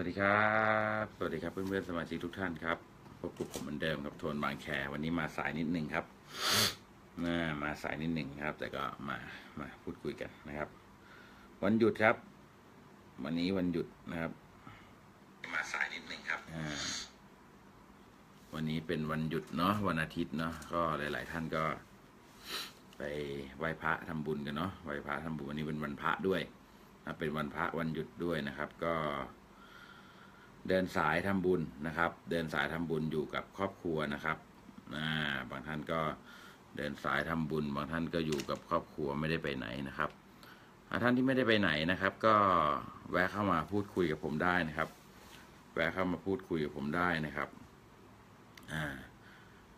วัสดีครับ สวัสดีครับเพื่อนๆสมาชิกทุกท่านครับพบกับผมเหมือนเดิมครับโทนบางแควันนี้มาสายนิดหนึ่งครับน่ามาสายนิดหนึ่งครับ แต่ก็มามาพูดคุยกันนะครับ วันหยุดครับ วันนี้วันหยุดนะครับ มาสายนิดหนึ่งครับวันนี้เป็นวันหยุดเนาะวันอาทิตย์เนาะก็หลาย ๆ ท่านก็ ไปไหว้พระทำบุญกันเนาะไหว้พระทำบุญวันนี้เป็นวันพระด้วยเป็นวันพระวันหยุดด้วยนะครับ ก็ เดินสายทำบุญนะครับ เดินสายทำบุญอยู่กับครอบครัวนะครับาบางท่านก็เดินสายทำบุญ บางท่านก็อยู่กับครอบครัวไม่ได้ไปไหนนะครับท่านที่ไม่ได้ไปไหนนะครับ ก็แวะเข้ามาพูดคุยกับผมได้นะครับ แวะเข้ามาพูดคุยกับผมได้นะครับ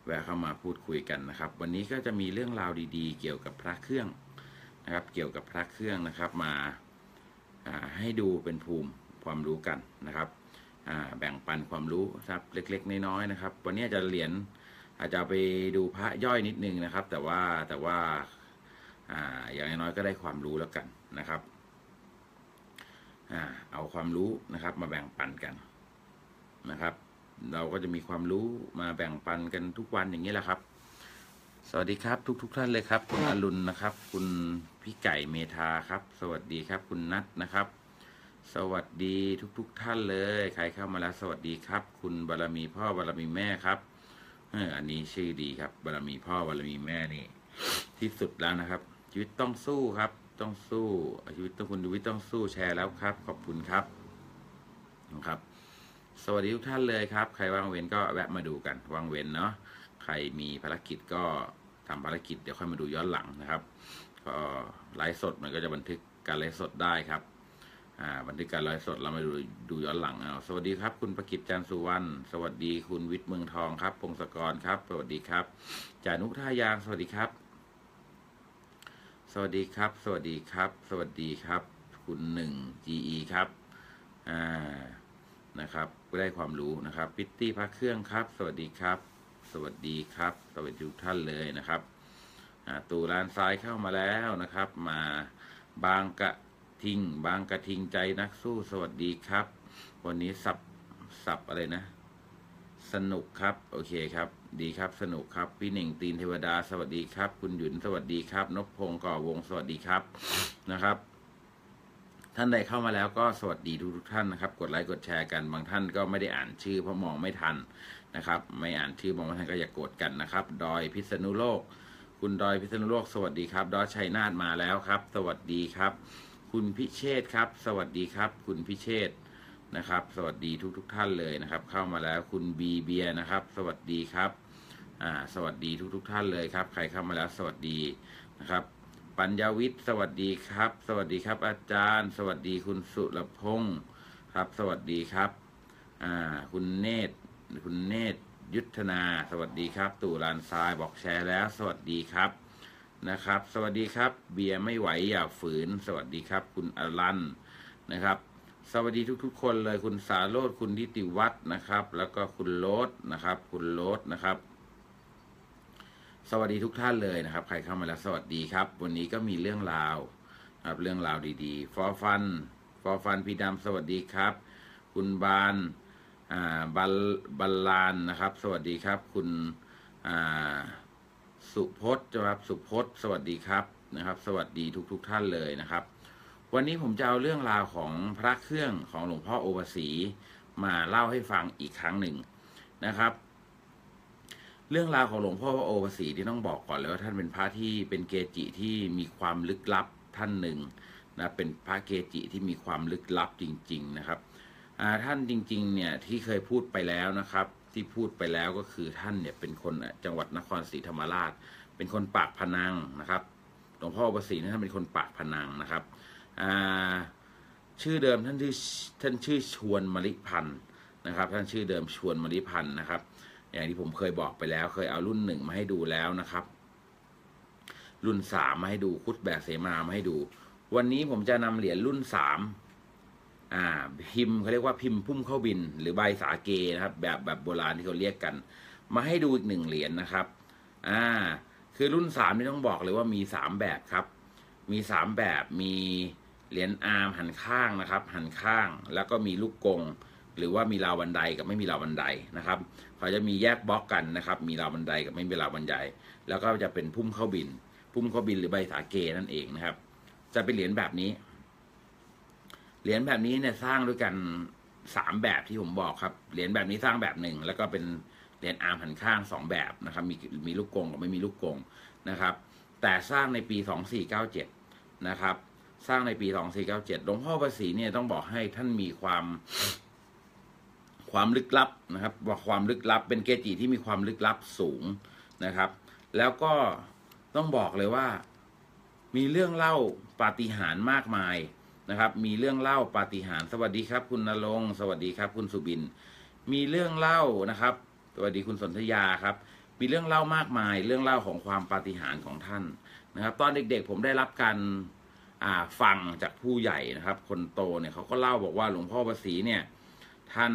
แวะเข้ามาพูดคุยกันนะครับ วันนี้ก็จะมีเรื่องราวดีๆ เกี่ยวกับพระเครื่องนะครับ เกี่ยวกับพระเครื่องนะครับมาให้ดูเป็นภูมิความรู้กันนะครับ แบ่งปันความรู้ครับเล็ก ๆ น้อยๆนะครับ วันนี้จะเหรียญอาจจะไปดูพระย่อยนิดนึงนะครับ แต่ว่าแต่ว่าอ่าอย่างน้อยก็ได้ความรู้แล้วกันนะครับอ่าเอาความรู้นะครับมาแบ่งปันกันนะครับ เราก็จะมีความรู้มาแบ่งปันกันทุกวันอย่างนี้แหละครับ สวัสดีครับ ทุกทุกๆท่านเลยครับ คุณอรุณนะครับ คุณพี่ไก่เมธาครับ สวัสดีครับ คุณนัทนะครับ สวัสดีทุกๆทท่านเลย ใครเข้ามาแล้วสวัสดีครับ คุณบารมีพ่อบารมีแม่ครับเอออันนี้ชื่อดีครับ บารมีพ่อบารมีแม่นี่ ที่สุดแล้วนะครับ ชีวิตต้องสู้ครับ ต้องสู้ชีวิตต้องคุณชีวิตต้องสู้แชร์แล้วครับ ขอบคุณครับนะครับ สวัสดีทุกท่านเลยครับ ใครว่างเว้นก็แวะมาดูกันว่างเว้นเนาะใครมีภารกิจก็ทำภารกิจเดี๋ยวค่อยมาดูย้อนหลังนะครับ ก็ไลฟ์สดมันก็จะบันทึกการไลฟ์สดได้ครับ บันทึกการไลฟ์สดเรามาดูดูย้อนหลังเอาสวัสดีครับ คุณประกิจจันทร์สุวรรณสวัสดีคุณวิทย์เมืองทองครับ พงศกรครับ สวัสดีครับจานุท่ายาง สวัสดีครับ สวัสดีครับ สวัสดีครับ สวัสดีครับ คุณหนึ่ง GE ครับอ่านะครับได้ความรู้นะครับพิตตี้พักเครื่องครับ สวัสดีครับ สวัสดีครับ สวัสดีทุกท่านเลยนะครับอ่าตูลานซ้ายเข้ามาแล้วนะครับ มาบางกะ ทิง บางกระทิงใจนักสู้สวัสดีครับ วันนี้สับสับอะไรนะ สนุกครับ โอเคครับ ดีครับสนุกครับ พี่หนึ่งตีนเทวดาสวัสดีครับ คุณหยุนสวัสดีครับ นพพงศ์ก่อวงสวัสดีครับนะครับท่านใดเข้ามาแล้วก็สวัสดีทุกทุกท่านนะครับ กดไลค์กดแชร์กันบางท่านก็ไม่ได้อ่านชื่อเพราะมองไม่ทันนะครับ ไม่อ่านชื่อมองไม่ทันก็อย่ากกดกันนะครับ ดอยพิษณุโลก คุณดอยพิษณุโลก สวัสดีครับ ดอยชัยนาทมาแล้วครับ สวัสดีครับ คุณพิเชษครับ สวัสดีครับ คุณพิเชษนะครับ สวัสดีทุกทุกๆท่านเลยนะครับ เข้ามาแล้วคุณบีเบียนะครับ สวัสดีครับอ่าสวัสดีทุกทุกๆท่านเลยครับ ใครเข้ามาแล้วสวัสดีนะครับ ปัญญาวิทย์สวัสดีครับ สวัสดีครับ อาจารย์ สวัสดีคุณสุรพงศ์ครับ สวัสดีครับอ่าคุณเนตรคุณเนตรยุทธนา สวัสดีครับ ตู่ลานทรายบอกแชร์แล้ว สวัสดีครับ นะครับ สวัสดีครับ เบียร์ไม่ไหวอย่าฝืน สวัสดีครับ คุณอรันนะครับ สวัสดีทุกๆ คนเลยคุณสาโรธคุณทิติวัฒน์นะครับ แล้วก็คุณโรสนะครับ คุณโรสนะครับ สวัสดีทุกท่านเลยนะครับ ใครเข้ามาแล้วสวัสดีครับ วันนี้ก็มีเรื่องราวครับเรื่องราวดีๆ ฟอฟัน ฟอฟันพี่ดำสวัสดีครับ คุณบานอ่าบัลบัลลานนะครับ สวัสดีครับ คุณอ่า สุพจน์ครับสุพจน์ สวัสดีครับนะครับ สวัสดีทุกๆท่านเลยนะครับ วันนี้ผมจะเอาเรื่องราวของพระเครื่องของหลวงพ่อโอวสีมาเล่าให้ฟังอีกครั้งหนึ่งนะครับ เรื่องราวของหลวงพ่อโอวสีที่ต้องบอกก่อนเลยว่าท่านเป็นพระที่เป็นเกจิที่มีความลึกลับท่านหนึ่งนะเป็นพระเกจิที่มีความลึกลับจริง ๆนะครับท่านจริงๆเนี่ยที่เคยพูดไปแล้วนะครับ ที่พูดไปแล้วก็คือท่านเนี่ยเป็นคนจังหวัดนครศรีธรรมราช เป็นคนปากพนังนะครับหลวงพ่อโอวสีนี่ยท่านเป็นคนปากพนังนะครับชื่อเดิมท่านชื่อท่านชื่อชวนมริพันธ์นะครับ ท่านชื่อเดิมชวนมริพันธ์นะครับ อย่างที่ผมเคยบอกไปแล้ว เคยเอารุ่นหนึ่งมาให้ดูแล้วนะครับ รุ่นสามมาให้ดูคุดแบกเสมามาให้ดู วันนี้ผมจะนำเหรียญรุ่นสาม อ่าพิมพ์เขาเรียกว่าพิมพ์พุ่มเข้าบิน หรือใบสาเกนะครับ แบบแบบโบราณที่เขาเรียกกัน มาให้ดูอีกหนึ่งเหรียญนะครับอ่าคือรุ่นสามนี่ต้องบอกเลยว่ามีสามแบบครับ มีสามแบบมีเหรียญอาร์มหันข้างนะครับ หันข้างแล้วก็มีลูกกง หรือว่ามีราวบันไดกับไม่มีราวบันไดนะครับเขาจะมีแยกบล็อกกันนะครับ มีราวบันไดกับไม่มีราวบันไดแล้วก็จะเป็นพุ่มเข้าบิน พุ่มเข้าบินหรือใบสาเกนั่นเองนะครับ จะเป็นเหรียญแบบนี้ เหรียญแบบนี้เนี่ยสร้างด้วยกันสามแบบที่ผมบอกครับ เหรียญแบบนี้สร้างแบบหนึ่ง แล้วก็เป็นเหรียญอาร์มหันข้างสองแบบนะครับ มีมีลูกกงกับไม่มีลูกกงนะครับ แต่สร้างในปีสองสี่เก้าเจ็ดนะครับ สร้างในปีสองสี่เก้าเจ็ดหลวงพ่อประสีเนี่ยต้องบอกให้ท่านมีความความลึกลับนะครับ ว่าความลึกลับเป็นเกจิที่มีความลึกลับสูงนะครับ แล้วก็ต้องบอกเลยว่า มีเรื่องเล่าปาฏิหาริย์มากมาย นะครับ มีเรื่องเล่าปาฏิหาริย์สวัสดีครับ คุณนรงสวัสดีครับ คุณสุบิน มีเรื่องเล่านะครับ สวัสดีคุณสนธยาครับ มีเรื่องเล่ามากมาย เรื่องเล่าของความปาฏิหาริย์ของท่านนะครับ ตอนเด็กๆผมได้รับการฟังจากผู้ใหญ่นะครับ คนโตเนี่ยเขาก็เล่าบอกว่าหลวงพ่อประสีเนี่ย ท่าน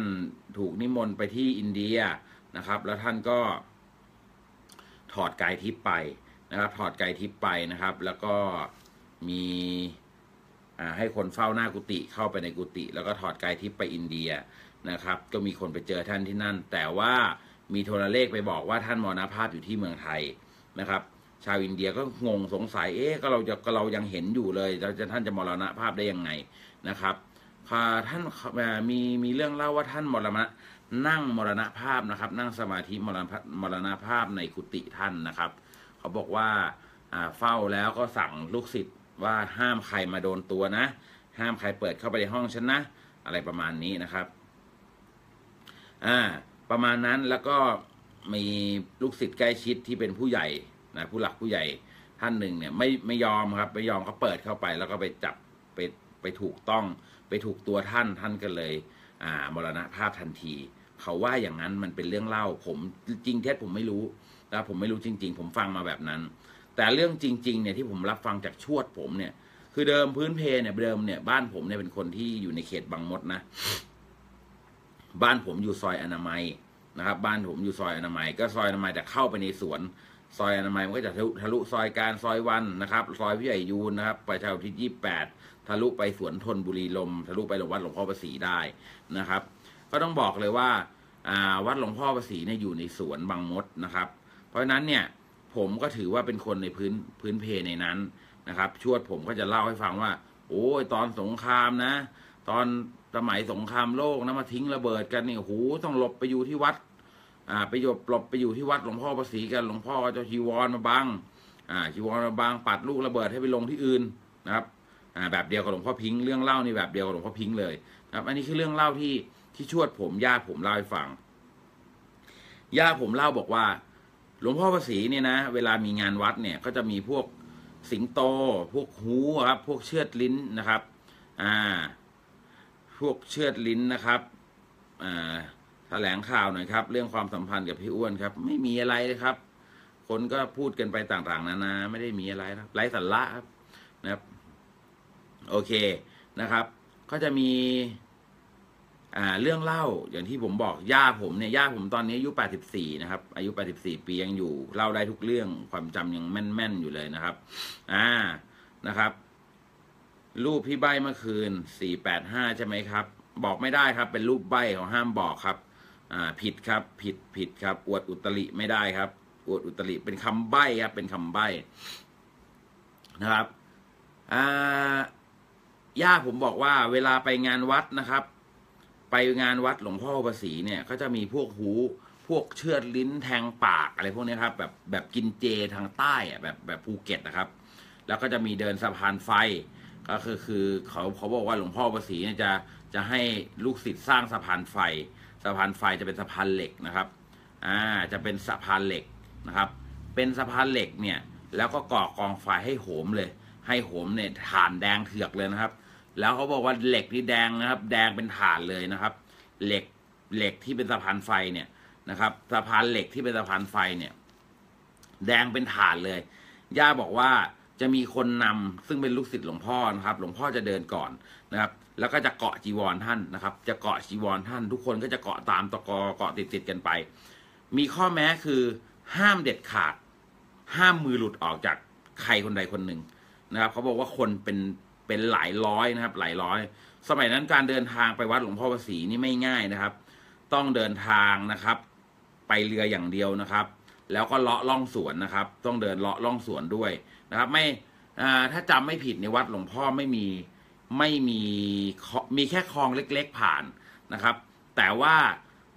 ถูกนิมนต์ไปที่อินเดียนะครับ แล้วท่านก็ ถอดกายทิพย์ไปนะครับ ถอดกายทิพย์ไปนะครับ แล้วก็มี ให้คนเฝ้าหน้ากุฏิเข้าไปในกุฏิแล้วก็ถอดกายทิพย์ไปอินเดียนะครับ ก็มีคนไปเจอท่านที่นั่น แต่ว่ามีโทรเลขไปบอกว่าท่านมรณภาพอยู่ที่เมืองไทยนะครับ ชาวอินเดียก็งงสงสัยเอ๊ะก็เราจะก็เรายังเห็นอยู่เลยเราจะท่านจะมรณภาพได้ยังไงนะครับพาท่านมีมีเรื่องเล่าว่าท่านมรณะนั่งมรณภาพนะครับ นั่งสมาธิมรณมรณภาพในกุฏิท่านนะครับ เขาบอกว่าอ่าเฝ้าแล้วก็สั่งลูกศิษย์ ว่าห้ามใครมาโดนตัวนะ ห้ามใครเปิดเข้าไปในห้องฉันนะ อะไรประมาณนี้นะครับอ่าประมาณนั้นแล้วก็มีลูกศิษย์ใกล้ชิดที่เป็นผู้ใหญ่นะผู้หลักผู้ใหญ่ท่านหนึ่งเนี่ยไม่ไม่ยอมครับไม่ยอมเขาเปิดเข้าไป แล้วก็ไปจับไปไปถูกต้องไปถูกตัวท่านท่านก็เลยอ่ามรณภาพทันที เขาว่าอย่างนั้นมันเป็นเรื่องเล่า ผมจริงเท็จผมไม่รู้นะผมไม่รู้จริง ๆ ผมฟังมาแบบนั้น แต่เรื่องจริงๆเนี่ยที่ผมรับฟังจากชวดผมเนี่ย คือเดิมพื้นเพเนี่ยเดิมเนี่ยบ้านผมเนี่ยเป็นคนที่อยู่ในเขตบางมดนะ บ้านผมอยู่ซอยอนามัยนะครับ บ้านผมอยู่ซอยอนามัย ก็ซอยอนามัยแต่เข้าไปในสวนซอยอนามัยมันก็จะทะลุทะลุซอยการซอยวันนะครับ ซอยพี่ใหญ่ยูนนะครับไปชาวที่ยี่แปดทะลุไปสวนทนบุรีลม ทะลุไปหลวงวัดหลวงพ่อประสีได้นะครับ ก็ต้องบอกเลยว่าอ่าวัดหลวงพ่อประสีเนี่ยอยู่ในสวนบางมดนะครับ เพราะฉะนั้นเนี่ย ผมก็ถือว่าเป็นคนในพื้นพื้นเพในนั้นนะครับ ชวดผมก็จะเล่าให้ฟังว่า โอ้ยตอนสงครามนะ ตอนสมัยสงครามโลกนะมาทิ้งระเบิดกันเนี่ยโอ้โหต้องหลบไปอยู่ที่วัด อ่าไปหยบหลบไปอยู่ที่วัดหลวงพ่อประสีกันหลวงพ่อก็จะจีวรมาบังอ่าจีวรมาบังปัดลูกระเบิดให้ไปลงที่อื่นนะครับอ่าแบบเดียวกับหลวงพ่อพิงค์เรื่องเล่านี่แบบเดียวกับหลวงพ่อพิงค์เลยนะครับ อันนี้คือเรื่องเล่าที่ที่ชวดผมญาติผมเล่าให้ฟังญาติผมเล่าบอกว่า ลวงพ่อประสีเนี่ยนะ เวลามีงานวัดเนี่ยก็จะมีพวกสิงโต พวกหูครับ พวกเชือดลิ้นนะครับ อ่า พวกเชือดลิ้นนะครับ อ่าแถลงข่าวหน่อยครับ เรื่องความสัมพันธ์กับพี่อ้วนครับ ไม่มีอะไรเลยครับ คนก็พูดกันไปต่างๆ นานา ไม่ได้มีอะไรนะไร้สาระครับนะครับ โอเคนะครับ ก็จะมี อ่าเรื่องเล่าอย่างที่ผมบอกย่าผมเนี่ยย่าผมตอนนี้อายุ 84 นะครับ อายุ 84 ปียังอยู่เล่าได้ทุกเรื่องความจำยังแม่นๆอยู่เลยนะครับ อ่านะครับ รูปพี่ใบเมื่อคืน 485 ใช่ไหมครับ บอกไม่ได้ครับ เป็นรูปใบเขาห้ามบอกครับ อ่าผิดครับ ผิดผิดครับ อวดอุตริไม่ได้ครับ อวดอุตริเป็นคำใบครับ เป็นคำใบนะครับอ่าย่าผมบอกว่าเวลาไปงานวัดนะครับ ไปงานวัดหลวงพ่อประสีเนี่ยก็จะมีพวกหูพวกเชือดลิ้นแทงปากอะไรพวกนี้ครับแบบแบบกินเจทางใต้อะแบบแบบภูเก็ตนะครับ แล้วก็จะมีเดินสะพานไฟก็คือคือเขาเขาบอกว่าหลวงพ่อประสีเนี่ยจะจะให้ลูกศิษย์สร้างสะพานไฟ สะพานไฟจะเป็นสะพานเหล็กนะครับอ่าจะเป็นสะพานเหล็กนะครับ เป็นสะพานเหล็กเนี่ยแล้วก็ก่อกองไฟให้โหมเลย ให้โหมเนี่ยถ่านแดงเถือกเลยนะครับ แล้วเขาบอกว่าเหล็กนี่แดงนะครับ แดงเป็นถ่านเลยนะครับ เหล็กเหล็กที่เป็นสะพานไฟเนี่ยนะครับ สะพานเหล็กที่เป็นสะพานไฟเนี่ย แดงเป็นถ่านเลย ย่าบอกว่าจะมีคนนำซึ่งเป็นลูกศิษย์หลวงพ่อนะครับ หลวงพ่อจะเดินก่อนนะครับ แล้วก็จะเกาะจีวรท่านนะครับ จะเกาะจีวรท่าน ทุกคนก็จะเกาะตามตะกอเกาะติดติดๆกันไป มีข้อแม้คือห้ามเด็ดขาด ห้ามมือหลุดออกจากใครคนใดคนหนึ่งนะครับเขาบอกว่าคนเป็น เป็นหลายร้อยนะครับ หลายร้อย สมัยนั้นการเดินทางไปวัดหลวงพ่อประสีนี่ไม่ง่ายนะครับ ต้องเดินทางนะครับ ไปเรืออย่างเดียวนะครับ แล้วก็เลาะล่องสวนนะครับ ต้องเดินเลาะล่องสวนด้วยนะครับ ไม่ถ้าจำไม่ผิดในวัดหลวงพ่อไม่มีไม่มีมีแค่คลองเล็ก ๆ ผ่านนะครับ แต่ว่า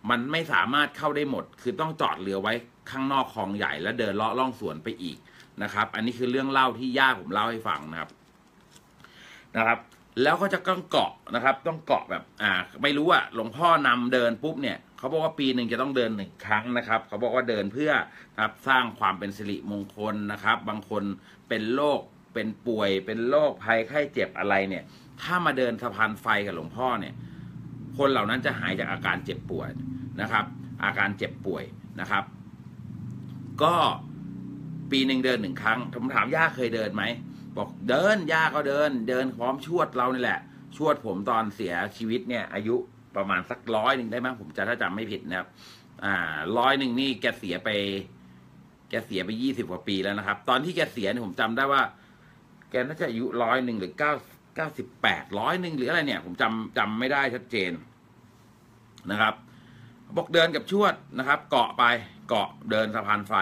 มันไม่สามารถเข้าได้หมด คือต้องจอดเรือไว้ข้างนอกคลองใหญ่ แล้วเดินเลาะล่องสวนไปอีกนะครับ อันนี้คือเรื่องเล่าที่ย่าผมเล่าให้ฟังนะครับ นะครับ แล้วก็จะต้องเกาะนะครับ ต้องเกาะแบบอ่า ไม่รู้อะหลวงพ่อนำเดินปุ๊บเนี่ยเขาบอกว่าปีหนึ่งจะต้องเดินหนึ่งครั้งนะครับเขาบอกว่าเดินเพื่อครับสร้างความเป็นสิริมงคลนะครับ บางคนเป็นโรคเป็นป่วย เป็นโรคภัยไข้เจ็บอะไรเนี่ย ถ้ามาเดินสะพานไฟกับหลวงพ่อเนี่ย คนเหล่านั้นจะหายจากอาการเจ็บป่วยนะครับ อาการเจ็บป่วยนะครับ ก็ปีหนึ่งเดินหนึ่งครั้งผมถามย่าเคยเดินไหม บอกเดินย่าก็เดิน เดินพร้อมชวดเรานี่แหละ ชวดผมตอนเสียชีวิตเนี่ย อายุประมาณสักร้อยหนึ่งได้ไหมผมจะถ้าจำไม่ผิดนะครับ อ่าร้อยหนึ่งนี่แกเสียไป แกเสียไปยี่สิบกว่าปีแล้วนะครับ ตอนที่แกเสียเนี่ยผมจำได้ว่า แกน่าจะอายุร้อยหนึ่งหรือเก้าเก้าสิบแปดร้อยหนึ่งหรืออะไรเนี่ย ผมจำจำไม่ได้ชัดเจนนะครับ บอกเดินกับชวดนะครับ เกาะไปเกาะเดินสะพานไฟ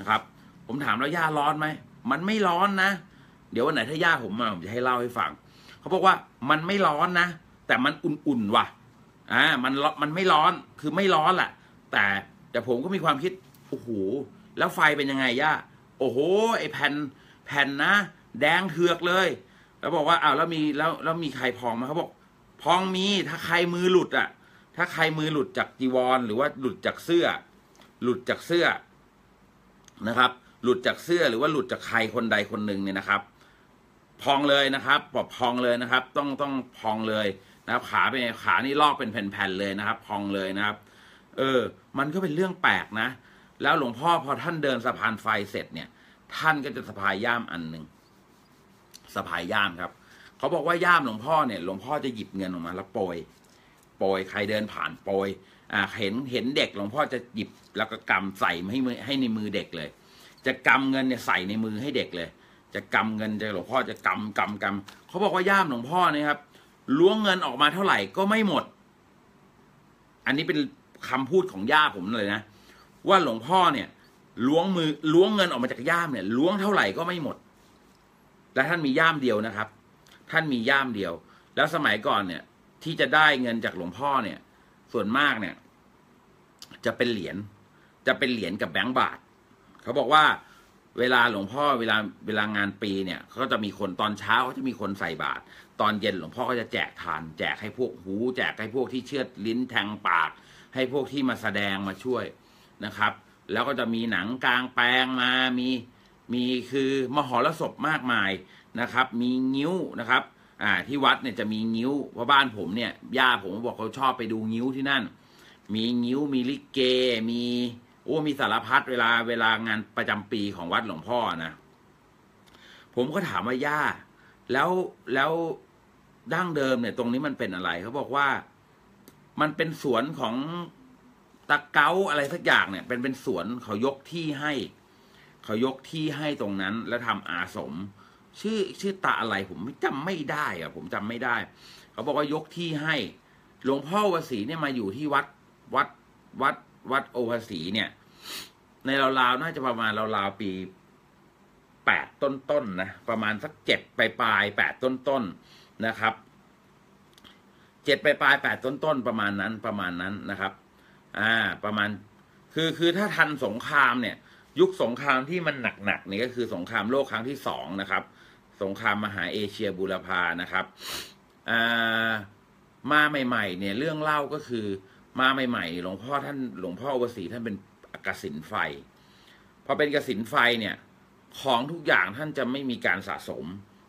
นะครับ ผมถามแล้วย่าร้อนไหมมันไม่ร้อนนะ เดี๋ยววันไหนถ้าย่าผมมาผมจะให้เล่าให้ฟังเขาบอกว่ามันไม่ร้อนนะ แต่มันอุ่นๆว่ะอ่ามันมันไม่ร้อนคือไม่ร้อนแหละแต่แต่ผมก็มีความคิดโอ้โหแล้วไฟเป็นยังไงย่าโอ้โหไอแผ่นแผ่นนะ แดงเถือกเลย แล้วบอกว่าอ้าวแล้วมีแล้วแล้วมีใครพองไหมเขาบอกพองมีถ้าใครมือหลุดอะ ถ้าใครมือหลุดจากจีวร หรือว่าหลุดจากเสื้อ หลุดจากเสื้อนะครับ หลุดจากเสื้อหรือว่าหลุดจากใครคนใดคนหนึ่งเนี่ยนะครับ พองเลยนะครับปอบพองเลยนะครับ ต้องต้องพองเลยนะครับ ขาเป็นขานี่ลอกเป็นแผ่นๆเลยนะครับ พองเลยนะครับ เออ มันก็เป็นเรื่องแปลกนะ แล้วหลวงพ่อพอท่านเดินสะพานไฟเสร็จเนี่ย ท่านก็จะสะพายย่ามอันหนึ่งสะพายย่ามครับ เขาบอกว่าย่ามหลวงพ่อเนี่ย หลวงพ่อจะหยิบเงินออกมาแล้วโปรยโปรยใครเดินผ่านโปรยอ่าเห็นเห็นเด็กหลวงพ่อจะหยิบแล้วก็กำใส่ให้ให้ในมือเด็กเลย จะกำเงินเนี่ยใส่ในมือให้เด็กเลย จะกำเงินจะหลวงพ่อจะกำกำกำเขาบอกว่าย่ามหลวงพ่อเนี่ยครับล้วงเงินออกมาเท่าไหร่ก็ไม่หมด อันนี้เป็นคำพูดของย่าผมเลยนะ ว่าหลวงพ่อเนี่ยล้วงมือล้วงเงินออกมาจากย่ามเนี่ยล้วงเท่าไหร่ก็ไม่หมด และท่านมีย่ามเดียวนะครับ ท่านมีย่ามเดียว แล้วสมัยก่อนเนี่ย ที่จะได้เงินจากหลวงพ่อเนี่ย ส่วนมากเนี่ย จะเป็นเหรียญจะเป็นเหรียญกับแบงก์บาท เขาบอกว่า เวลาหลวงพ่อเวลาเวลางานปีเนี่ยเขาก็จะมีคนตอนเช้าเขาจะมีคนใส่บาตรตอนเย็นหลวงพ่อก็จะแจกทาน แจกให้พวกหู แจกให้พวกที่เชือดลิ้นแทงปาก ให้พวกที่มาแสดงมาช่วยนะครับ แล้วก็จะมีหนังกลางแปลงมามีมีคือมหรสพมากมายนะครับ มีงิ้วนะครับอ่าที่วัดเนี่ยจะมีงิ้วเพราะบ้านผมเนี่ยย่าผมบอกเขาชอบไปดูงิ้วที่นั่น มีงิ้วมีลิเกมี อ้มีสารพัดเวลาเวลางานประจำปีของวัดหลวงพ่อนะผมก็ถามว่าย่าแล้วแล้วดั้งเดิมเนี่ย ตรงนี้มันเป็นอะไรเขาบอกว่ามันเป็นสวนของตะเกาอะไรสักอย่างเนี่ย เป็นเป็นสวนเขายกที่ให้เขายกที่ให้ตรงนั้น แล้วทำอาสม ชื่อชื่อตาอะไรผมไม่จำไม่ได้อะผมจำไม่ได้ เขาบอกว่ายกที่ให้หลวงพ่อวสีเนี่ยมาอยู่ที่วัดวัดวัดวัดโอภาสีเนี่ย ในราวๆน่าจะประมาณราวๆปีแปดต้นๆนนะประมาณสักเจ็ดปลายปลายแปดต้นๆนะครับเจ็ดปลายปลายแปดต้นๆประมาณนั้นประมาณนั้นนะครับ อ่า ประมาณ คือคือถ้าทันสงครามเนี่ย ยุคสงครามที่มันหนักๆนี่ก็คือสงครามโลกครั้งที่สองนะครับ สงครามมหาเอเชียบูรพานะครับอ่ามาใหม่ ๆ เนี่ยเรื่องเล่าก็คือมาใหม่ๆหลวงพ่อท่านหลวงพ่อวสีท่านเป็น กสินไฟ พอเป็นกสินไฟเนี่ย ของทุกอย่างท่านจะไม่มีการสะสม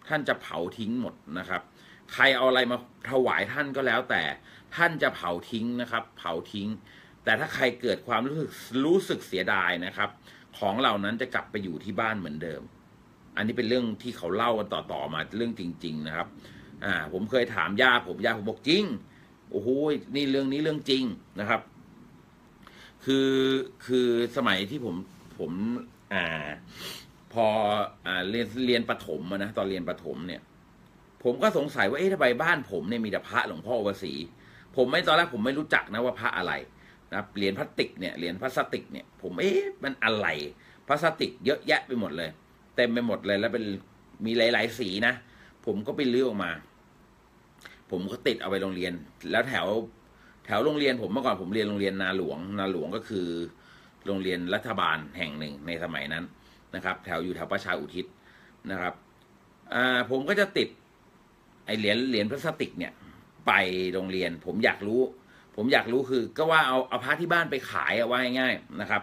ท่านจะเผาทิ้งหมดนะครับ ใครเอาอะไรมาถวายท่านก็แล้วแต่ ท่านจะเผาทิ้งนะครับ เผาทิ้ง แต่ถ้าใครเกิดความรู้สึกรู้สึกเสียดายนะครับ ของเหล่านั้นจะกลับไปอยู่ที่บ้านเหมือนเดิม อันนี้เป็นเรื่องที่เขาเล่ากันต่อๆมาเรื่องจริง ๆ นะครับ อ่า ผมเคยถามย่าผมย่าผมบอกจริงโอ้โหนี่เรื่องนี้เรื่องจริงนะครับ คือคือสมัยที่ผมผมอ่า พออ่าเรียนเรียนประถมอะนะตอนเรียนประถมเนี่ย ผมก็สงสัยว่าเอ๊ะทำไมบ้านผมเนี่ยมีแต่พระหลวงพ่อวสีผมไม่ตอนแรกผมไม่รู้จักนะว่าพระอะไรนะเหรียญพลาสติกเนี่ยเหรียญพลาสติกเนี่ย ผมเอ๊ะมันอะไรพลาสติกเยอะแยะไปหมดเลยเต็มไปหมดเลยแล้วเป็นมีหลาย ๆ สีนะผมก็ไปเลือกออกมา ผมก็ติดเอาไปโรงเรียน แล้วแถว แถวโรงเรียนผมเมื่อก่อนผมเรียนโรงเรียนนาหลวง นาหลวงก็คือ โรงเรียนรัฐบาลแห่งหนึ่งในสมัยนั้นนะครับ แถวอยู่แถวประชาอุทิศนะครับผมก็จะติดไอเหรียญเหรียญพลาสติกเนี่ย ไปโรงเรียน ผมอยากรู้ ผมอยากรู้คือ ก็ว่าเอาเอาพระที่บ้านไปขายอะว่าง่ายๆนะครับ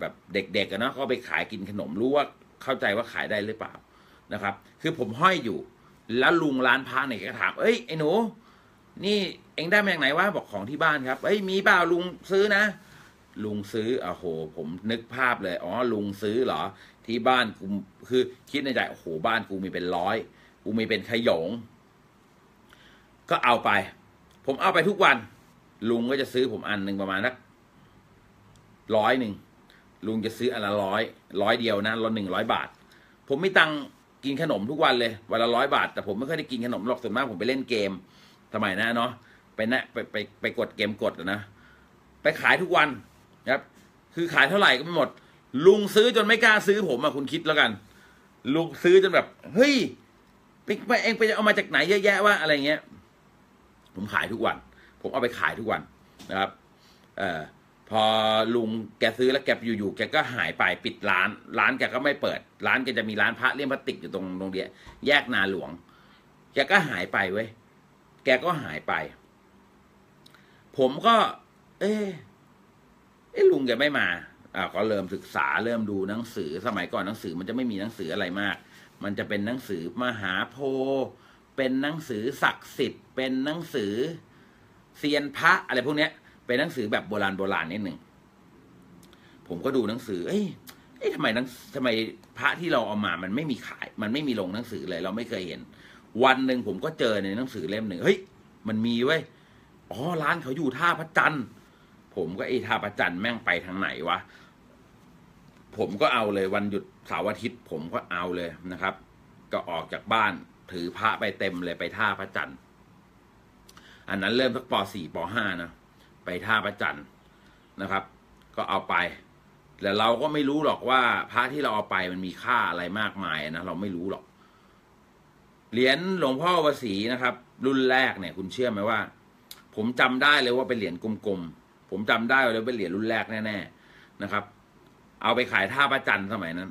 แบบเด็กๆอะเนาะก็ไปขายกินขนมรู้ว่าเข้าใจว่าขายได้หรือเปล่านะครับ คือผมห้อยอยู่ แล้วลุงร้านพระเนี่ยก็ถาม เอ้ยไอ้หนู นี่เองได้มาจากไหนวะบอกของที่บ้านครับเอ้ยมีเปล่าลุงซื้อนะ ลุงซื้อโอ้โห ผมนึกภาพเลยอ๋อลุงซื้อเหรอ ที่บ้านกูคือคิดในใจโอ้โหบ้านกูมีเป็นร้อยกูมีเป็นขยง ก็เอาไป ผมเอาไปทุกวัน ลุงก็จะซื้อผมอันหนึ่งประมาณสักร้อยหนึ่งลุงจะซื้ออันละร้อยร้อยเดียวนะร้อยหนึ่งร้อยบาท ผมไม่ตังกินขนมทุกวันเลยวันละร้อยบาท แต่ผมไม่ค่อยได้กินขนมหรอกส่วนมากผมไปเล่นเกม สมัยนั้นเนาะไปนะไปไปไปกดเกมกดอะนะ ไปขายทุกวันนะครับ คือขายเท่าไหร่ก็ไม่หมด ลุงซื้อจนไม่กล้าซื้อผมอะคุณคิดแล้วกัน ลุงซื้อจนแบบ เฮ้ยไปไปเองไปเอามาจากไหนเยอะแยะว่าอะไรเงี้ย ผมขายทุกวัน ผมเอาไปขายทุกวันนะครับ เอ่อพอลุงแกซื้อแล้วแกอยู่ๆแกก็หายไปปิดร้าน ร้านแกก็ไม่เปิด ร้านแกจะมีร้านพระเลี่ยมพลาสติกอยู่ตรงโรงเรียแยกนาหลวง แกก็หายไปเว้ย กก็หายไป ผมก็ เอ๊ะเอ๊ะลุงแกไม่มาอ่าก็เริ่มศึกษาเริ่มดูหนังสือสมัยก่อนหนังสือมันจะไม่มีหนังสืออะไรมาก มันจะเป็นหนังสือมหาโพธิ์เป็นหนังสือศักดิ์สิทธิ์ เป็นหนังสือเซียนพระอะไรพวกเนี้ย เป็นหนังสือแบบโบราณโบราณนิดหนึ่งผมก็ดูหนังสือ เอ้ยเอ้ยทำไมหนังทำไมพระที่เราเอามา มันไม่มีขาย มันไม่มีลงหนังสือเลย เราไม่เคยเห็น วันหนึ่งผมก็เจอในหนังสือเล่มหนึ่งเฮ้ยมันมีเว้ยอ๋อร้านเขาอยู่ท่าพระจันทร์ผมก็ไอ้ท่าพระจันทร์แม่งไปทางไหนวะผมก็เอาเลยวันหยุดเสาร์อาทิตย์ ผมก็เอาเลยนะครับ ก็ออกจากบ้านถือพระไปเต็มเลยไปท่าพระจันทร์อันนั้นเริ่มสักป .4 ป .5 นะไปท่าพระจันทร์นะครับ ก็เอาไปแต่เราก็ไม่รู้หรอกว่าพระที่เราเอาไปมันมีค่าอะไรมากมายนะเราไม่รู้หรอก เหรียญหลวงพ่อวสีนะครับ รุ่นแรกเนี่ยคุณเชื่อไหมว่า ผมจำได้เลยว่าเป็นเหรียญกลมๆผมจำได้เลยเป็นเหรียญรุ่นแรกแน่ๆนะครับ เอาไปขายท่าพระจันสมัยนั้น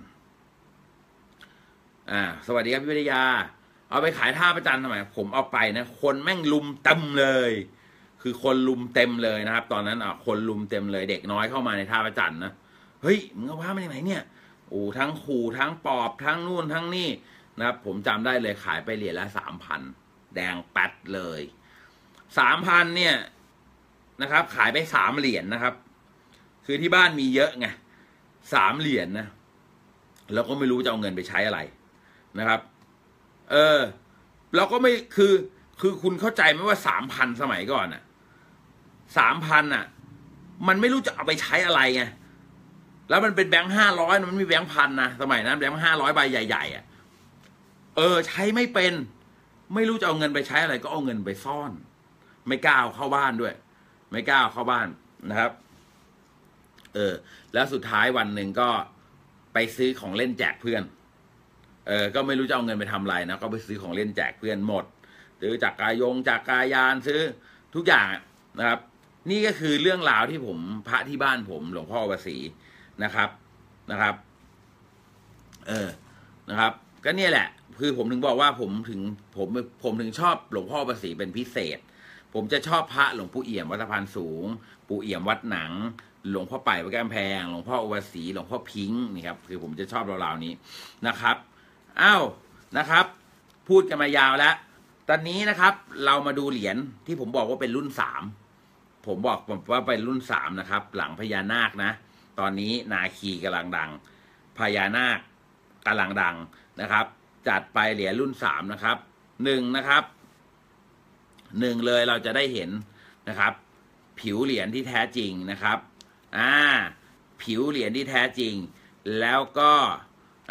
อ่า สวัสดีครับพี่วิทยา เอาไปขายท่าพระจันสมัยผมเอาไปนะคนแม่งลุมเต็มเลย คือคนลุมเต็มเลยนะครับ ตอนนั้นอะคนลุมเต็มเลย เด็กน้อยเข้ามาในท่าพระจันนะเฮ้ยมึงเอาพระมาจากไหนเนี่ยโอ้ทั้งขู่ทั้งปอบทั้งนู่นทั้งนี่ นะครับผมจำได้เลยขายไปเหรียญละสามพันแดงแป๊ดเลยสามพันเนี่ยนะครับ ขายไปสามเหรียญนะครับ คือที่บ้านมีเยอะไงสามเหรียญนะแล้วก็ไม่รู้จะเอาเงินไปใช้อะไรนะครับ เออเราก็ไม่คือคือคุณเข้าใจไหมว่าสามพันสมัยก่อนอะสามพันอะมันไม่รู้จะเอาไปใช้อะไรไงแล้วมันเป็นแบงค์ห้าร้อยมันมีแบงค์พันนะสมัยนั้นแบงค์ห้าร้อยใบใหญ่ๆอะ เออ ใช้ไม่เป็น ไม่รู้จะเอาเงินไปใช้อะไร ก็เอาเงินไปซ่อน ไม่กล้าเข้าบ้านด้วย ไม่กล้าเข้าบ้านนะครับ เออ แล้วสุดท้ายวันหนึ่งก็ไปซื้อของเล่นแจกเพื่อน เออ ก็ไม่รู้จะเอาเงินไปทำอะไรนะก็ไปซื้อของเล่นแจกเพื่อนหมดซื้อจากกายงจากกายานซื้อทุกอย่างนะครับ นี่ก็คือเรื่องราวที่ผมพระที่บ้านผมหลวงพ่อวสีนะครับนะครับ เออนะครับ ก็เนี่ยแหละ คือผมถึงบอกว่าผมถึงผมผมถึงชอบหลวงพ่อประสีเป็นพิเศษ ผมจะชอบพระหลวงปู่เอี่ยมวัดสะพานสูง ปู่เอี่ยมวัดหนัง หลวงพ่อไปวัดแก้มแพง หลวงพ่ออุวสีหลวงพ่อพิงค์นี่ครับคือผมจะชอบราวๆนี้นะครับอ้าวนะครับ พูดกันมายาวแล้ว ตอนนี้นะครับ เรามาดูเหรียญที่ผมบอกว่าเป็นรุ่นสามผมบอกว่าเป็นรุ่นสามนะครับ หลังพญานาคนะ ตอนนี้นาคีกำลังดังพญานาคกำลังดังนะครับ จัดไปเหรียญรุ่นสามนะครับหนึ่งนะครับหนึ่งเลยเราจะได้เห็นนะครับ ผิวเหรียญที่แท้จริงนะครับอ่าผิวเหรียญที่แท้จริง แล้วก็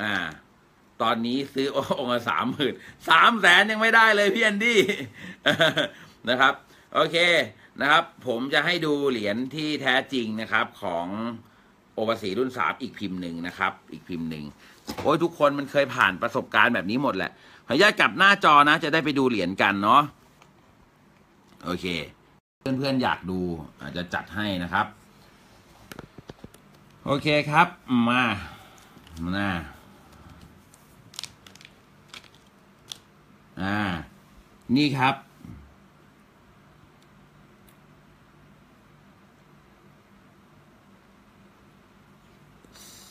อ่าตอนนี้ซื้อองค์สามหมื่นสามแสนยังไม่ได้เลยพี่แอนดี้นะครับ โอเคนะครับ ผมจะให้ดูเหรียญที่แท้จริงนะครับของโอวสีรุ่นสามอีกพิมพ์หนึ่งนะครับ อีกพิมพ์หนึ่ง โอ้ยทุกคนมันเคยผ่านประสบการณ์แบบนี้หมดแหละขออนุญาตกลับหน้าจอนะ จะได้ไปดูเหรียญกันเนาะโอเค เพื่อนๆอยากดูอาจจะจัดให้นะครับ โอเคครับมามาอ่า นี่ครับ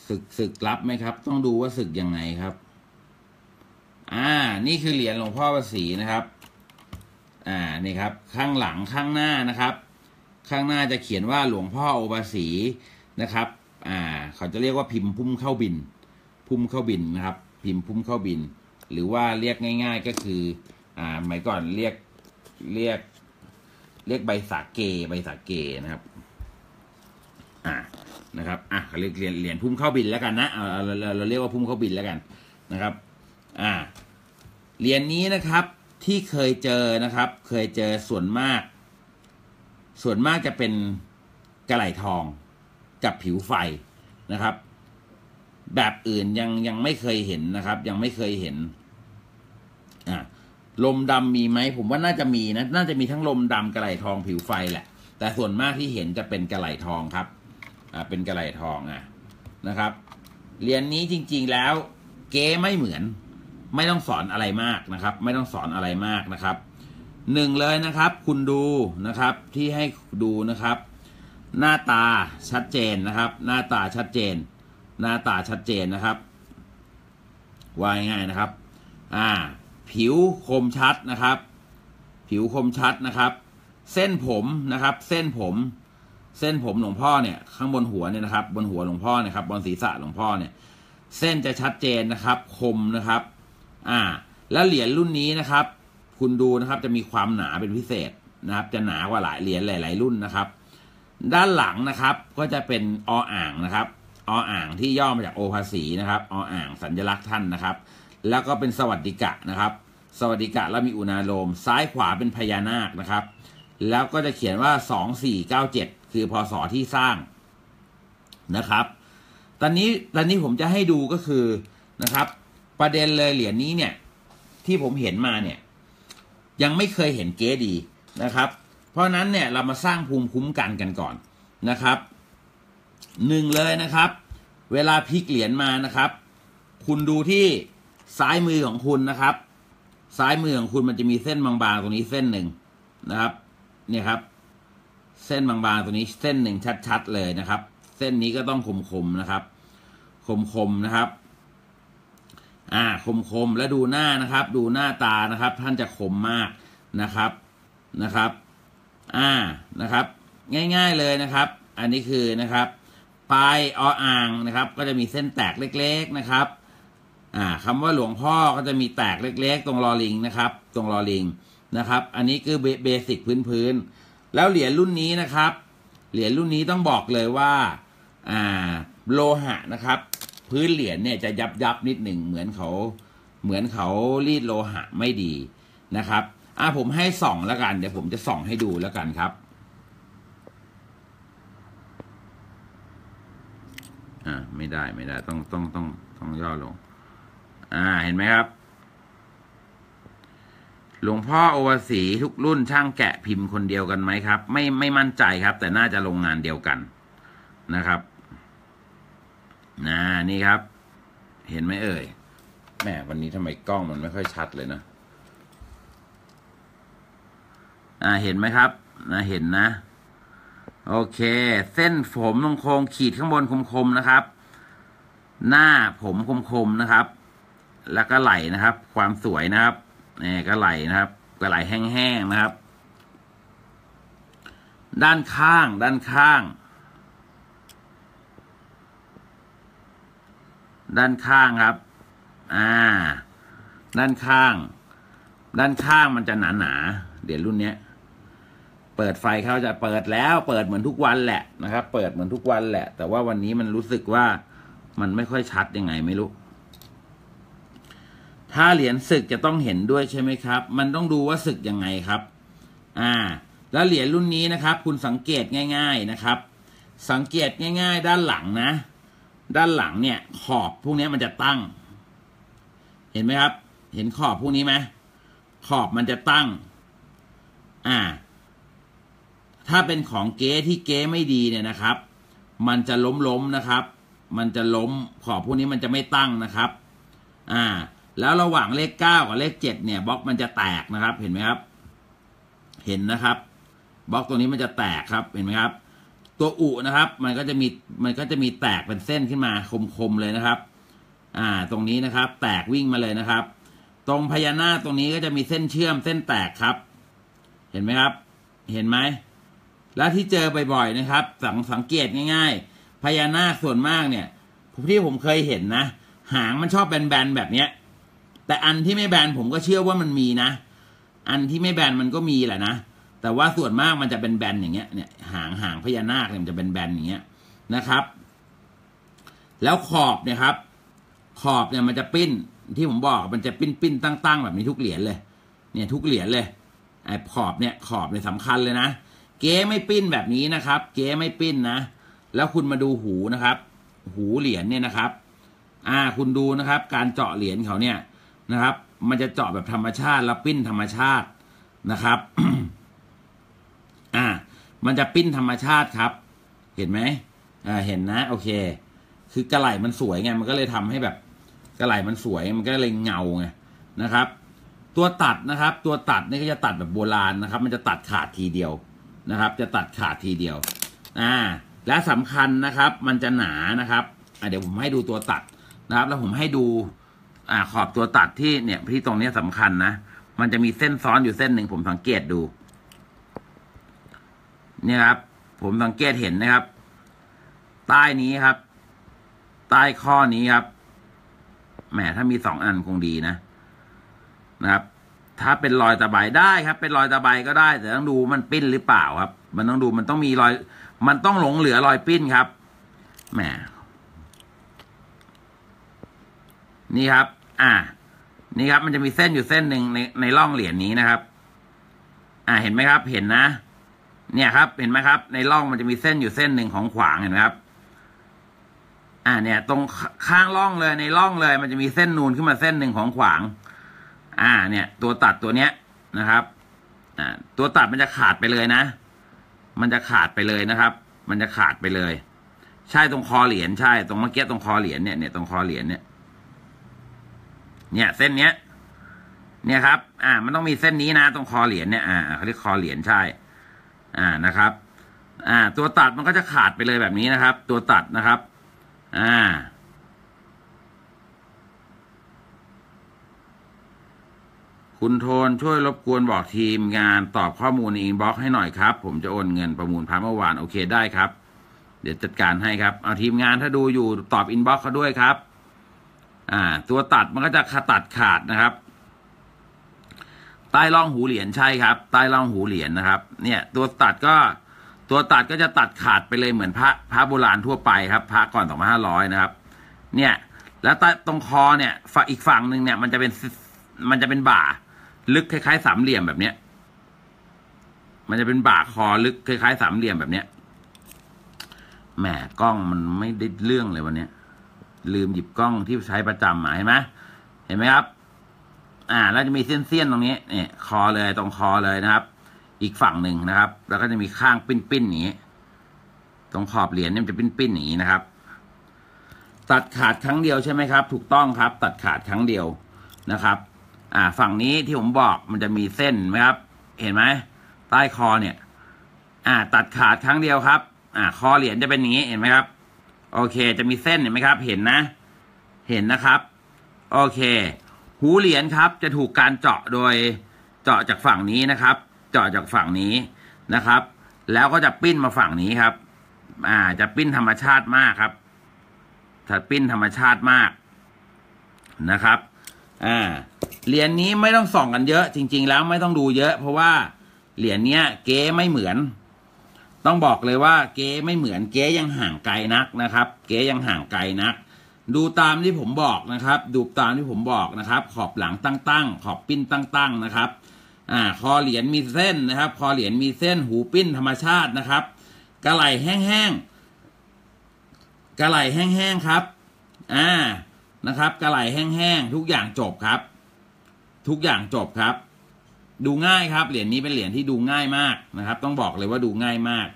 ศึกศึกรับไหมครับ ต้องดูว่าศึกยังไงครับ อ่า นี่คือเหรียญหลวงพ่อประสีนะครับ อ่านี่ครับ ข้างหลังข้างหน้านะครับ ข้างหน้าจะเขียนว่าหลวงพ่อโอภาสีนะครับ อ่า เขาจะเรียกว่าพิมพ์พุ่มเข้าบิน พุ่มเข้าบินนะครับ พิมพ์พุ่มเข้าบิน หรือว่าเรียกง่าย ๆก็คือ อ่าหมายก่อนเรียกเรียก เรียกใบสาเกใบสาเกนะครับ นะครับอะเรียกเหรียญเหรียญพุ่มเข้าบินแล้วกันนะเอาเราเราเราเรียกว่าพุ่มเข้าบินแล้วกันนะครับอ่าเหรียญนี้นะครับที่เคยเจอนะครับ เคยเจอส่วนมาก ส่วนมากจะเป็นกระไหลทองกับผิวไฟนะครับ แบบอื่นยังยังไม่เคยเห็นนะครับ ยังไม่เคยเห็นอ่าลมดำมีไหมผมว่าน่าจะมีนะ น่าจะมีทั้งลมดำกระไหลทองผิวไฟแหละ แต่ส่วนมากที่เห็นจะเป็นกระไหลทองครับ อ่าเป็นกระไหลทองอะนะครับ เรียนนี้จริง ๆแล้วเก๊ไม่เหมือน ไม่ต้องสอนอะไรมากนะครับ ไม่ต้องสอนอะไรมากนะครับหนึ่งเลยนะครับ คุณดูนะครับที่ให้ดูนะครับ หน้าตาชัดเจนนะครับ หน้าตาชัดเจน หน้าตาชัดเจนนะครับว่าง่ายๆนะครับ อ่า ผิวคมชัดนะครับ ผิวคมชัดนะครับ เส้นผมนะครับ เส้นผม เส้นผมหลวงพ่อเนี่ยข้างบนหัวเนี่ยนะครับ บนหัวหลวงพ่อเนี่ยครับบนศีรษะหลวงพ่อเนี่ย เส้นจะชัดเจนนะครับ คมนะครับ อ่า แล้วเหรียญรุ่นนี้นะครับ คุณดูนะครับจะมีความหนาเป็นพิเศษนะครับ จะหนากว่าหลายเหรียญหลาย ๆ รุ่นนะครับ ด้านหลังนะครับ ก็จะเป็นออ่างนะครับออ่างที่ย่อมาจากโอภาสีนะครับออ่างสัญลักษณ์ท่านนะครับ แล้วก็เป็นสวัสดิกะนะครับ สวัสดิกะแล้วมีอุณาโลม ซ้ายขวาเป็นพญานาคนะครับ แล้วก็จะเขียนว่าสองสี่เก้าเจ็ด คือพศที่สร้างนะครับ ตอนนี้ตอนนี้ผมจะให้ดูก็คือนะครับ ประเด็นเลยเหรียญนี้เนี่ย ที่ผมเห็นมาเนี่ย ยังไม่เคยเห็นเก๊ดีนะครับ เพราะนั้นเนี่ยเรามาสร้างภูมิคุ้มกันกันก่อนนะครับหนึ่งเลยนะครับ เวลาพลิกเหรียญมานะครับ คุณดูที่ซ้ายมือของคุณนะครับ ซ้ายมือของคุณมันจะมีเส้นบางๆตรงนี้เส้นหนึ่งนะครับ เนี่ยครับ เส้นบางๆตรงนี้เส้นหนึ่งชัดๆเลยนะครับ เส้นนี้ก็ต้องคมๆนะครับ คมๆนะครับ อ่าคมๆแล้วดูหน้านะครับ ดูหน้าตานะครับ ท่านจะคมมากนะครับนะครับ อ่านะครับ ง่ายๆเลยนะครับ อันนี้คือนะครับปลายออ่างนะครับ ก็จะมีเส้นแตกเล็ก ๆนะครับ อ่าคำว่าหลวงพ่อก็จะมีแตกเล็ก ๆ ตรงรอลิงนะครับ ตรงรอลิงนะครับ อันนี้คือเบสิกพื้นๆ แล้วเหรียญรุ่นนี้นะครับ เหรียญรุ่นนี้ต้องบอกเลยว่าอ่าโลหะนะครับ พื้นเหรียญเนี่ยจะยับยับนิดหนึ่งเหมือนเขาเหมือนเขารีดโลหะไม่ดีนะครับอ่าผมให้ส่องแล้วกัน เดี๋ยวผมจะส่องให้ดูแล้วกันครับอ่าไม่ได้ไม่ได้ต้องต้องต้องต้องย่อลง อ่าเห็นไหมครับ หลวงพ่อโอวสีทุกรุ่นช่างแกะพิมพ์คนเดียวกันไหมครับ ไม่ไม่มั่นใจครับ แต่น่าจะโรงงานเดียวกันนะครับนะนี่ครับ เห็นไหมเอ่ยแหมวันนี้ทำไมกล้องมันไม่ค่อยชัดเลยนะอ่าเห็นไหมครับนะเห็นนะ โอเค เส้นผมตรงโค้งขีดข้างบนคมๆนะครับ หน้าผมคมๆนะครับ แล้วก็ไหลนะครับ ความสวยนะครับ นี่ก็ไหลนะครับก็ไหลแห้งๆนะครับ ด้านข้างด้านข้าง ด้านข้างครับ อ่า ด้านข้าง ด้านข้างมันจะหนาๆเดี๋ยวรุ่นเนี้ยเปิดไฟเขาจะเปิดแล้ว เปิดเหมือนทุกวันแหละนะครับ เปิดเหมือนทุกวันแหละ แต่ว่าวันนี้มันรู้สึกว่ามันไม่ค่อยชัดยังไงไม่รู้ ถ้าเหรียญศึกจะต้องเห็นด้วยใช่ไหมครับ มันต้องดูว่าศึกยังไงครับ อ่า แล้วเหรียญรุ่นนี้นะครับ คุณสังเกตง่าย ๆนะครับ สังเกตง่าย ๆ ด้านหลังนะ ด้านหลังเนี่ย ขอบพวกนี้มันจะตั้ง เห็นไหมครับ เห็นขอบพวกนี้ไหมขอบมันจะตั้ง อ่า ถ้าเป็นของเก๊ที่เก๊ไม่ดีเนี่ยนะครับ มันจะล้มล้มนะครับ มันจะล้มขอบพวกนี้มันจะไม่ตั้งนะครับ อ่า แล้วระหว่างเลขเก้ากับเลขเจ็ดเนี่ยบล็อกมันจะแตกนะครับ เห็นไหมครับ เห็นนะครับบล็อกตัวนี้มันจะแตกครับเห็นไหมครับ ตัวอุนะครับ มันก็จะมีมันก็จะมีแตกเป็นเส้นขึ้นมาคมๆเลยนะครับ อ่า ตรงนี้นะครับ แตกวิ่งมาเลยนะครับ ตรงพญานาคตรงนี้ก็จะมีเส้นเชื่อมเส้นแตกครับ เห็นไหมครับ เห็นไหมแล้วที่เจอบ่อยๆนะครับ สังสังเกตง่าย ๆพญานาคส่วนมากเนี่ยที่ผมเคยเห็นนะ หางมันชอบแบนๆแบบเนี้ย แต่อันที่ไม่แบนผมก็เชื่อว่ามันมีนะ อันที่ไม่แบนมันก็มีแหละนะ แต่ว่าส่วนมากมันจะเป็นแบนอย่างเงี้ย เนี่ยหางหางพญานาคเนี่ยมันจะเป็นแบนอย่างเงี้ยนะครับ แล้วขอบเนี่ยครับ ขอบเนี่ยมันจะปิ้นที่ผมบอกมันจะปิ้นปิ้นตั้ง ๆ แบบนี้ทุกเหรียญเลย เนี่ยทุกเหรียญเลยไอ้ขอบเนี่ยขอบเนี่ยสำคัญเลยนะ เก๊ไม่ปิ้นแบบนี้นะครับ เก๊ไม่ปิ้นนะ แล้วคุณมาดูหูนะครับ หูเหรียญเนี่ยนะครับ อ่าคุณดูนะครับ การเจาะเหรียญเขาเนี่ย นะครับ มันจะเจาะแบบธรรมชาติแล้วปิ้นธรรมชาตินะครับ อ่า มันจะปิ้นธรรมชาติครับ เห็นไหมอ่า เห็นนะ โอเค คือกระไหล่มันสวยไง มันก็เลยทำให้แบบ กระไหล่มันสวย มันก็เลยเงาไงนะครับ ตัวตัดนะครับ ตัวตัดนี่ก็จะตัดแบบโบราณนะครับ มันจะตัดขาดทีเดียวนะครับ จะตัดขาดทีเดียว อ่า และสำคัญนะครับ มันจะหนานะครับ อ่าเดี๋ยวผมให้ดูตัวตัดนะครับ แล้วผมให้ดู อ่าขอบตัวตัดที่เนี่ยที่ตรงเนี้ยสำคัญนะ มันจะมีเส้นซ้อนอยู่เส้นหนึ่งผมสังเกตดู เนี่ยครับ ผมสังเกตเห็นนะครับ ใต้นี้ครับ ใต้ข้อนี้ครับแหมถ้ามีสองอันคงดีนะนะครับ ถ้าเป็นรอยตะไบได้ครับ เป็นรอยตะไบก็ได้ แต่ต้องดูมันปิ้นหรือเปล่าครับ มันต้องดูมันต้องมีรอย มันต้องหลงเหลือรอยปิ้นครับแหม นี่ครับ อ่า นี่ครับ มันจะมีเส้นอยู่เส้นหนึ่งในในร่องเหรียญนี้นะครับ อ่า เห็นไหมครับ เห็นนะ เนี่ยครับ เห็นไหมครับ ในร่องมันจะมีเส้นอยู่เส้นหนึ่งของขวางเห็นไหมครับ อ่า เนี่ย ตรงข้างร่องเลยในร่องเลย มันจะมีเส้นนูนขึ้นมาเส้นหนึ่งของขวาง อ่า เนี่ย ตัวตัดตัวเนี้ยนะครับ อ่า ตัวตัดมันจะขาดไปเลยนะ มันจะขาดไปเลยนะครับ มันจะขาดไปเลย ใช่ตรงคอเหรียญใช่ ตรงเมื่อกี้ตรงคอเหรียญเนี่ย เนี่ยตรงคอเหรียญเนี่ย เนี่ยเส้นเนี้ย เนี่ยครับ อ่า มันต้องมีเส้นนี้นะตรงคอเหรียญเนี่ย อ่าเขาเรียกคอเหรียญใช่ อ่านะครับ อ่า ตัวตัดมันก็จะขาดไปเลยแบบนี้นะครับ ตัวตัดนะครับ อ่า คุณโทนช่วยรบกวนบอกทีมงานตอบข้อมูลใน inbox ให้หน่อยครับ ผมจะโอนเงินประมูลพระเมื่อวานโอเคได้ครับ เดี๋ยวจัดการให้ครับ เอาทีมงานถ้าดูอยู่ตอบ inbox เขาด้วยครับ อ่า ตัวตัดมันก็จะขาตัดขาดนะครับ ใต้ร่องหูเหรียญใช่ครับ ใต้ร่องหูเหรียญนะครับ เนี่ย ตัวตัดก็ตัวตัดก็จะตัดขาดไปเลยเหมือนพระพระโบราณทั่วไปครับ พระก่อนสองพันห้าร้อยนะครับ เนี่ย แล้วตตรงคอเนี่ยฝั่งอีกฝั่งหนึ่งเนี่ย มันจะเป็นมันจะเป็นบ่า ลึกคล้ายๆสามเหลี่ยมแบบเนี้ย มันจะเป็นบ่าคอลึกคล้ายๆสามเหลี่ยมแบบเนี้ยแหมกล้องมันไม่ได้เรื่องเลยวันเนี้ย ลืมหยิบกล้องที่ใช้ประจำมาเห็นไหมเห็นไหมครับ อ่าแล้วจะมีเส้นๆตรงนี้เนี่ยคอเลยตรงคอเลยนะครับ อีกฝั่งหนึ่งนะครับ แล้วก็จะมีข้างปิ้นๆอย่างนี้ ตรงขอบเหรียญเนี่ยจะปิ้นๆอย่างนี้นะครับ ตัดขาดครั้งเดียวใช่ไหมครับ ถูกต้องครับ ตัดขาดครั้งเดียวนะครับ อ่า ฝั่งนี้ที่ผมบอกมันจะมีเส้นไหมครับ เห็นไหมใต้คอเนี่ย อ่า ตัดขาดครั้งเดียวครับ อ่า คอเหรียญจะเป็นอย่างนี้เห็นไหมครับ โอเค จะมีเส้นเห็นไหมครับ เห็นนะ เห็นนะครับ โอเค หูเหรียญครับ จะถูกการเจาะโดยเจาะจากฝั่งนี้นะครับ เจาะจากฝั่งนี้นะครับ แล้วก็จะปิ้นมาฝั่งนี้ครับ อ่า จะปิ้นธรรมชาติมากครับจะปิ้นธรรมชาติมากนะครับ อ่า เหรียญนี้ไม่ต้องส่องกันเยอะ จริง ๆ แล้วไม่ต้องดูเยอะ เพราะว่าเหรียญเนี้ยเก๊ไม่เหมือน ต้องบอกเลยว่าเก๊ไม่เหมือนเก๊ยังห่างไกลนักนะครับ เก๊ยังห่างไกลนัก ดูตามที่ผมบอกนะครับ ดูตามที่ผมบอกนะครับ ขอบหลังตั้งๆขอบปิ้นตั้งๆนะครับอ่าคอเหรียญมีเส้นนะครับ คอเหรียญมีเส้นหูปิ้นธรรมชาตินะครับกระไหลแห้งๆกระไหลแห้งๆครับอ่านะครับกระไหลแห้งๆทุกอย่างจบครับ ทุกอย่างจบครับ ดูง่ายครับเหรียญนี้เป็นเหรียญที่ดูง่ายมากนะครับ ต้องบอกเลยว่าดูง่ายมาก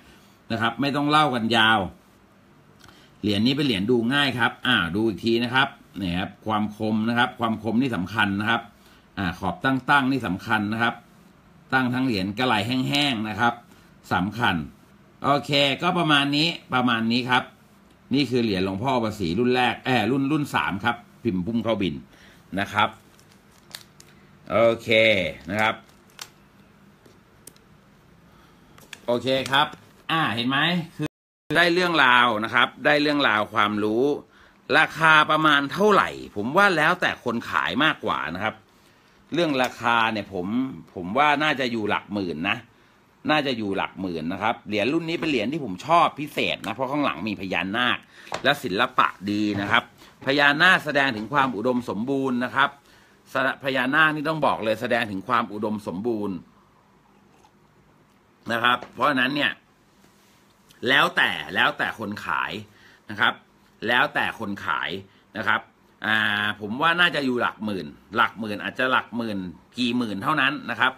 นะครับ ไม่ต้องเล่ากันยาว เหรียญนี้เป็นเหรียญดูง่ายครับ อ่าดูอีกทีนะครับเนี่ยครับความคมนะครับ ความคมนี่สำคัญนะครับอ่าขอบตั้งๆนี่สำคัญนะครับ ตั้งทั้งเหรียญกระไหลแห้งๆนะครับสำคัญ โอเค ก็ประมาณนี้ประมาณนี้ครับ นี่คือเหรียญหลวงพ่อประสีรุ่นแรกเออรุ่นรุ่นสามครับ พิมพ์พุ่มเข้าบินนะครับโอเคนะครับ โอเคครับ อ่าเห็นไหมคือได้เรื่องราวนะครับ ได้เรื่องราวความรู้ ราคาประมาณเท่าไหร่ ผมว่าแล้วแต่คนขายมากกว่านะครับ เรื่องราคาเนี่ยผมผมว่าน่าจะอยู่หลักหมื่นนะน่าจะอยู่หลักหมื่นนะครับ เหรียญรุ่นนี้เป็นเหรียญที่ผมชอบพิเศษนะ เพราะข้างหลังมีพญานาค และศิลปะดีนะครับ พญานาคแสดงถึงความอุดมสมบูรณ์นะครับสะพญานาคนี่ต้องบอกเลยแสดงถึงความอุดมสมบูรณ์นะครับ เพราะฉะนั้นเนี่ย แล้วแต่แล้วแต่คนขายนะครับ แล้วแต่คนขายนะครับอ่าผมว่าน่าจะอยู่หลักหมื่น หลักหมื่นอาจจะหลักหมื่น กี่หมื่นเท่านั้นนะครับ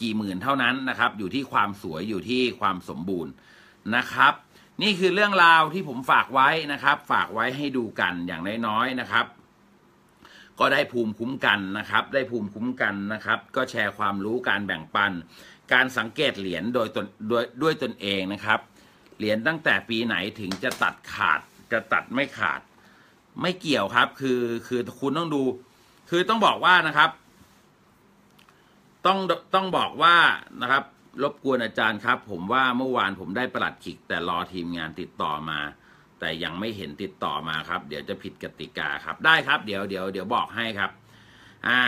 กี่หมื่นเท่านั้นนะครับ อยู่ที่ความสวยอยู่ที่ความสมบูรณ์นะครับ นี่คือเรื่องราวที่ผมฝากไว้นะครับ ฝากไว้ให้ดูกันอย่างน้อยๆนะครับ ก็ได้ภูมิคุ้มกันนะครับ ได้ภูมิคุ้มกันนะครับ ก็แชร์ความรู้การแบ่งปัน การสังเกตเหรียญโดยตนโดยด้วยตนเองนะครับ เหรียญตั้งแต่ปีไหนถึงจะตัดขาดจะตัดไม่ขาด ไม่เกี่ยวครับ คือคือคุณต้องดู คือต้องบอกว่านะครับ ต้องต้องบอกว่านะครับ รบกวนอาจารย์ครับ ผมว่าเมื่อวานผมได้ประหลัดขิก แต่รอทีมงานติดต่อมา แต่ยังไม่เห็นติดต่อมาครับ เดี๋ยวจะผิดกติกาครับ ได้ครับ เดี๋ยวเดี๋ยวเดี๋ยวบอกให้ครับ อ่า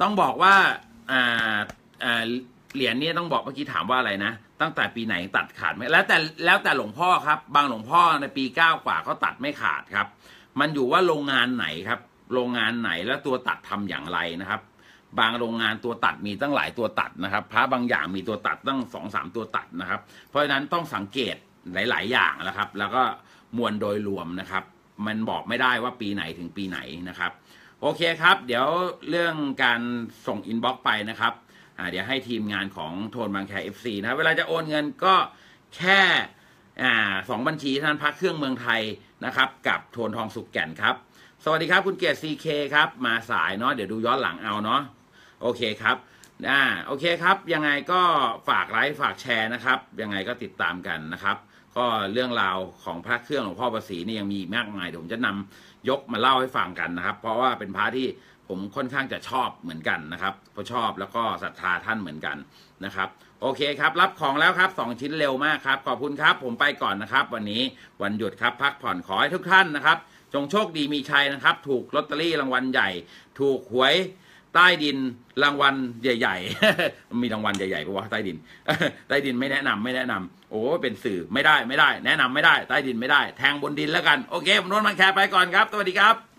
ต้องบอกว่าอ่าอ่าเหรียญนี้ต้องบอกเมื่อกี้ถามว่าอะไรนะ ตั้งแต่ปีไหนตัดขาดไหมแล้วแต่แล้วแต่หลวงพ่อครับ บางหลวงพ่อในปีเก้ากว่าเขาตัดไม่ขาดครับ มันอยู่ว่าโรงงานไหนครับ โรงงานไหนแล้วตัวตัดทำอย่างไรนะครับ บางโรงงานตัวตัดมีตั้งหลายตัวตัดนะครับ พระบางอย่างมีตัวตัดตั้งสองสามตัวตัดนะครับ เพราะฉะนั้นต้องสังเกตหลาย ๆ อย่างนะครับ แล้วก็มวลโดยรวมนะครับ มันบอกไม่ได้ว่าปีไหนถึงปีไหนนะครับ โอเคครับ เดี๋ยวเรื่องการส่งอินบ็อกซ์ไปนะครับ เดี๋ยวให้ทีมงานของโทนบางแค FC นะครับเวลาจะโอนเงินก็แค่สองบัญชีท่านพักเครื่องเมืองไทยนะครับ กับโทนทองสุกแก่นครับ สวัสดีครับคุณเกียรติ CK คครับ มาสายเนาะเดี๋ยวดูย้อนหลังเอาเนาะโอเคครับอ่าโอเคครับ ยังไงก็ฝากไลค์ฝากแชร์นะครับ ยังไงก็ติดตามกันนะครับ ก็เรื่องราวของพระเครื่องหลวงพ่อประสีนี่ยังมีมากมายเดี๋ยวผมจะนำยกมาเล่าให้ฟังกันนะครับ เพราะว่าเป็นพระที่ ผมค่อนข้างจะชอบเหมือนกันนะครับเพราะชอบแล้วก็ศรัทธาท่านเหมือนกันนะครับ โอเคครับ รับของแล้วครับสองชิ้นเร็วมากครับ ขอบคุณครับ ผมไปก่อนนะครับ วันนี้วันหยุดครับพักผ่อนขอให้ทุกท่านนะครับ จงโชคดีมีชัยนะครับ ถูกลอตเตอรี่รางวัลใหญ่ ถูกหวยใต้ดินรางวัลใหญ่ ๆ มีรางวัลใหญ่ๆปะวะใต้ดิน ใต้ดินไม่แนะนำไม่แนะนำโอ้เป็นสื่อไม่ได้ไม่ได้ แนะนำไม่ได้ ใต้ดินไม่ได้ แทงบนดินแล้วกัน โอเคผมนนท์มันแคร์ไปก่อนครับ สวัสดีครับ